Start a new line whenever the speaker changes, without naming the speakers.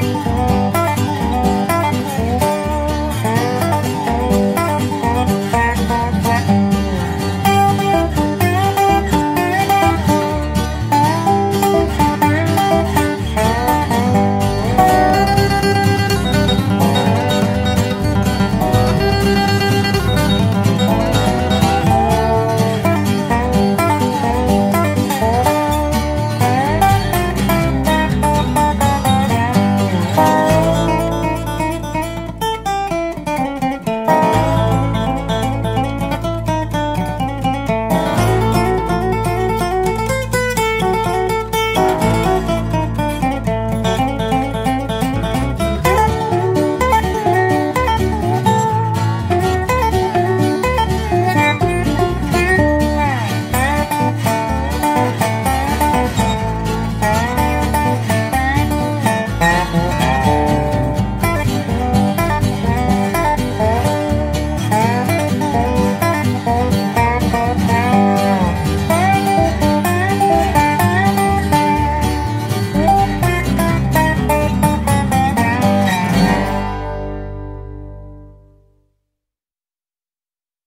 Bye.